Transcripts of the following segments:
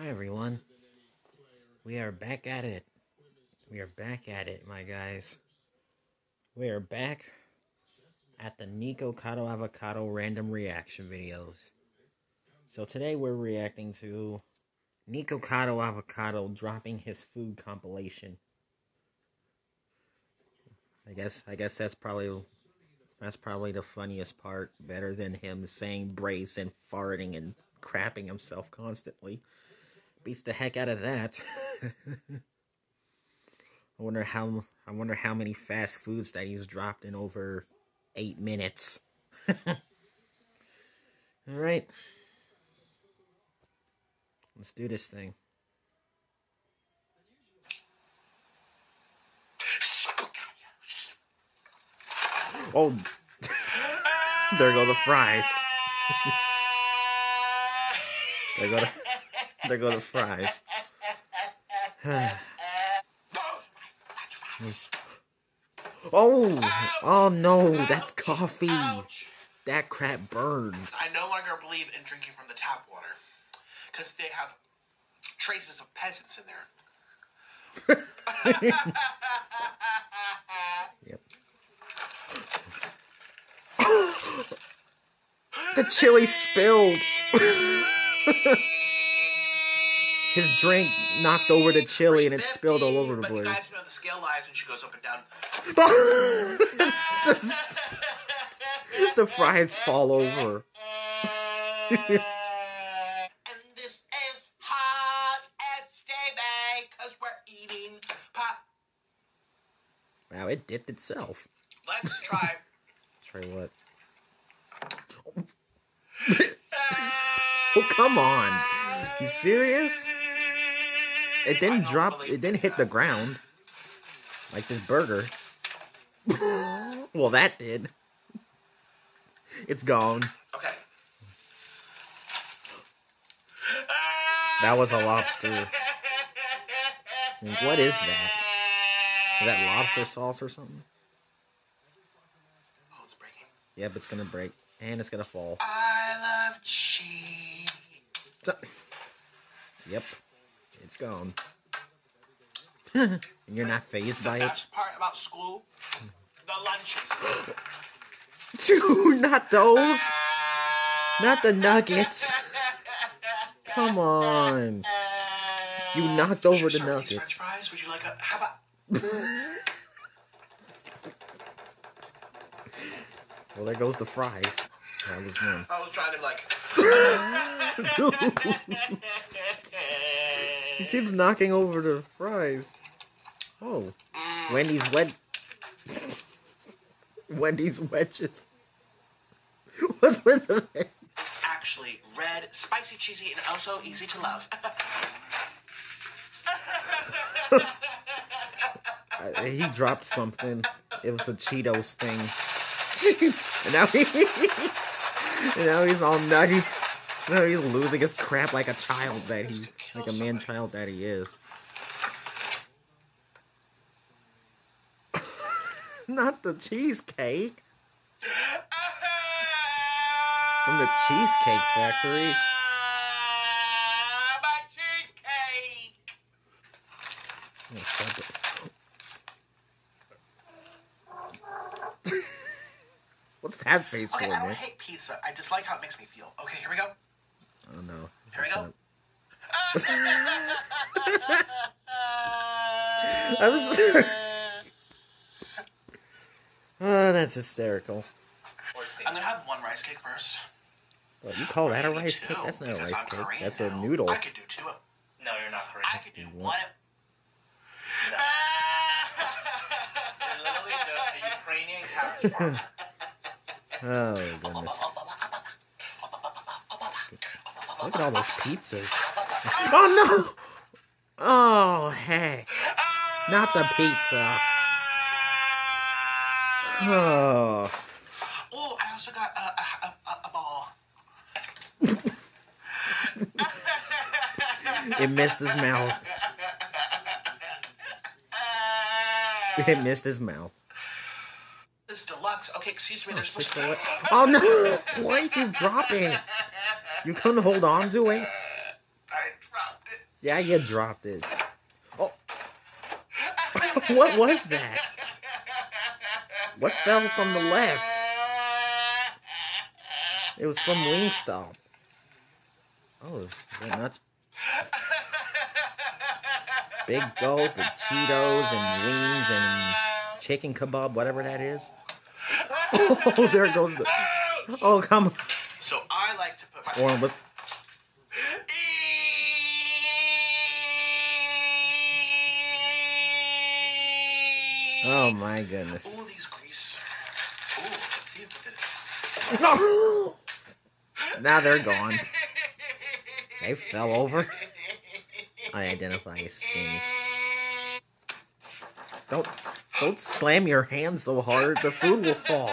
Hi everyone. We are back at it. We are back at it, my guys. We are back at the Nikocado Avocado random reaction videos. So today we're reacting to Nikocado Avocado dropping his food compilation. I guess I guess that's probably that's probably the funniest part, better than him saying brace and farting and crapping himself constantly. Beats the heck out of that. I wonder how I wonder how many fast foods that he's dropped in over eight minutes. All right, let's do this thing. Oh, there go the fries. there go the, there go the fries. oh, oh no, that's coffee. That crap burns. I no longer believe in drinking from the tap water because they have traces of peasants in there. Yep. the chili spilled. His drink knocked over the chili and it spilled all over the place. guys know the scale lies when she goes up and down. the fries fall over. and this is hot and steamy because we're eating pop. Wow, it dipped itself. Let's try. Try what? Oh, come on. You serious? It didn't drop, it didn't hit the ground. Like this burger. well, that did. It's gone. Okay. That was a lobster. What is that? Is that lobster sauce or something? Oh, it's breaking. Yep, it's gonna break. And it's gonna fall. I love cheese. Yep. It's gone. and you're not phased by the it? best part about school, the lunches. Dude, not those. Not the nuggets. Come on. You knocked over the we serve these nuggets. French fries? Would you like a? How about? Well, there goes the fries. That was one. I was trying to like. He keeps knocking over the fries. Oh. Wendy's wed. Wendy's wedges. What's with the. It's actually red, spicy, cheesy, and also easy to love. He dropped something. It was a Cheetos thing. and now he. and now he's all nutty. He's losing his crap like a child that he. Like a man child that he is. Not the cheesecake. From the Cheesecake Factory. Ah, my cheesecake. Stop it. What's that face for, I don't hate pizza. I just like how it makes me feel. Okay, here we go. Oh no. Here we go. I was. oh, that's hysterical. I'm gonna have one rice cake first. What, you call that a rice two, cake? That's not a rice I'm cake. Korean That's a noodle. I could do two. No, you're not Korean. I could do You one. You're literally just a Ukrainian cabbage. Oh goodness. Look at all those pizzas. Oh no! Oh heck. Not the pizza. Oh. Oh, I also got a, a, a, a ball. It missed his mouth. It missed his mouth. This deluxe. Okay, excuse me. Oh, There's supposed to Oh no! Why did you drop it? You couldn't hold on to it? I dropped it. Yeah, you dropped it. Oh. what was that? What fell from the left? It was from Wingstop. Oh, nuts? Big gulp and Cheetos and wings and chicken kebab, whatever that is. Oh, there goes the. Oh, come on. So I like to put my. Oren, what? Oh my goodness. Ooh, these grease. Ooh, let's see if it. No! Now they're gone. They fell over. I identify as skinny. Don't don't slam your hand so hard, the food will fall.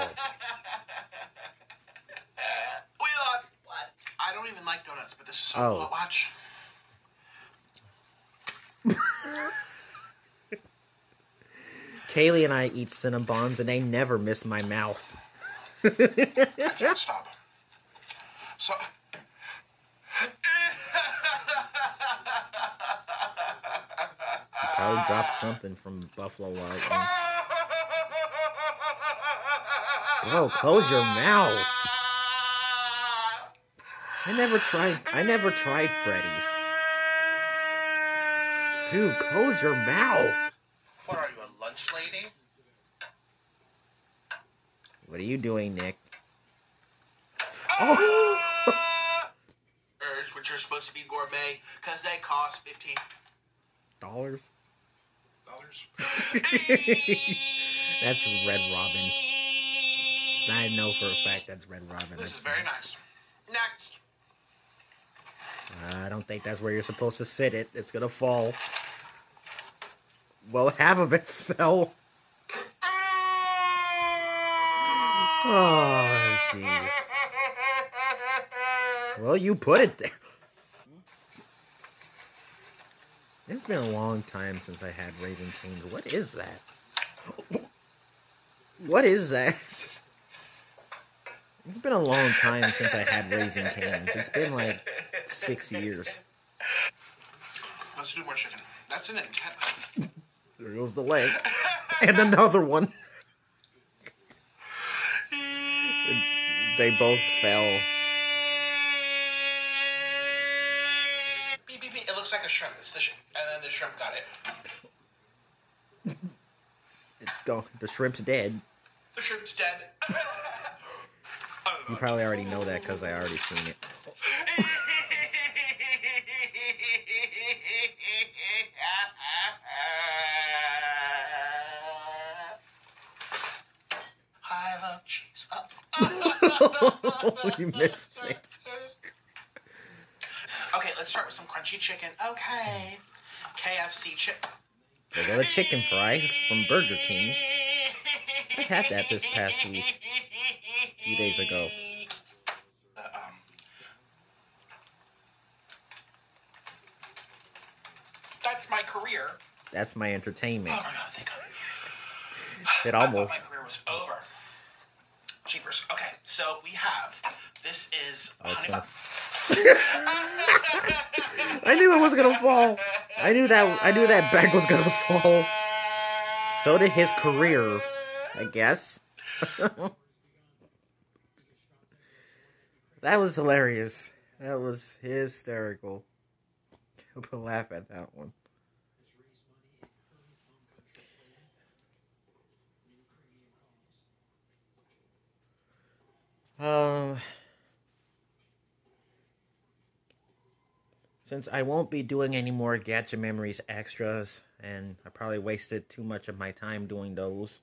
We lost. What? I don't even like donuts, but this is so Oh. watch. Kaylee and I eat Cinnabons and they never miss my mouth. I can't stop. So. Probably dropped something from Buffalo Wild Wings. Bro, close your mouth. I never tried I never tried Freddy's. Dude, close your mouth. What are you, a lunch lady? What are you doing, Nick? Ah! Oh! Burgers, which are supposed to be gourmet, because they cost fifteen Dollars? dollars. That's Red Robin. I know for a fact that's Red Robin. This I've is very it. nice. Next. I don't think that's where you're supposed to sit it. It's gonna fall. Well, half of it fell. Oh, jeez. Well, you put it there. It's been a long time since I had Raising Canes. What is that? What is that? It's been a long time since I had Raising Canes. It's been like six years. Let's do more chicken. That's an intent. There goes the leg. And another one. They both fell. Beep, beep, beep. It looks like a shrimp. It's the sh- and then the shrimp got it. It's gone. The shrimp's dead. The shrimp's dead. You probably already know that because I already seen it. Love cheese. you missed it. Okay, let's start with some crunchy chicken. Okay. KFC chicken. They got the chicken fries from Burger King. I had that this past week. A few days ago. Um, that's my career. That's my Oh entertainment. my god, thank God. It almost. my career was over. Cheapers. Okay, so we have. This is. Oh, gonna- I knew it was gonna fall. I knew that. I knew that bag was gonna fall. So did his career, I guess. that was hilarious. That was hysterical. But laugh at that one. Um, since I won't be doing any more Gacha Memories extras, and I probably wasted too much of my time doing those,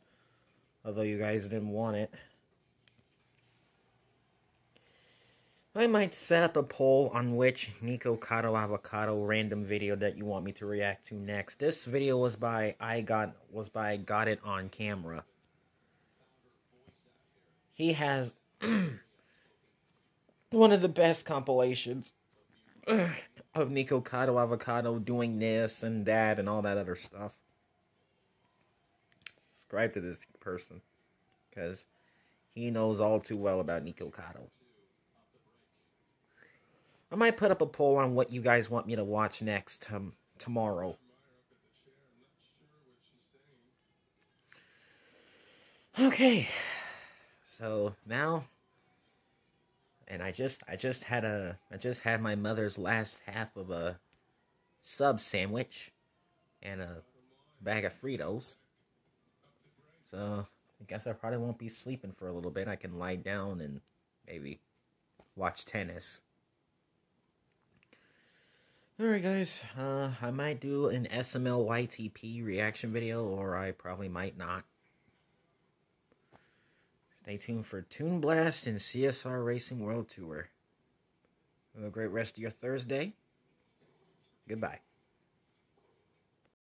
although you guys didn't want it, I might set up a poll on which Nikocado Avocado random video that you want me to react to next. This video was by I got was by Got It on Camera. He has one of the best compilations of Nikocado Avocado doing this and that and all that other stuff. Subscribe to this person because he knows all too well about Nikocado. I might put up a poll on what you guys want me to watch next um, tomorrow. Okay. So now and I just I just had a I just had my mother's last half of a sub sandwich and a bag of Fritos. So I guess I probably won't be sleeping for a little bit. I can lie down and maybe watch tennis. Alright guys, uh, I might do an SML YTP reaction video or I probably might not. Stay tuned for Toon Blast and CSR Racing World Tour. Have a great rest of your Thursday. Goodbye.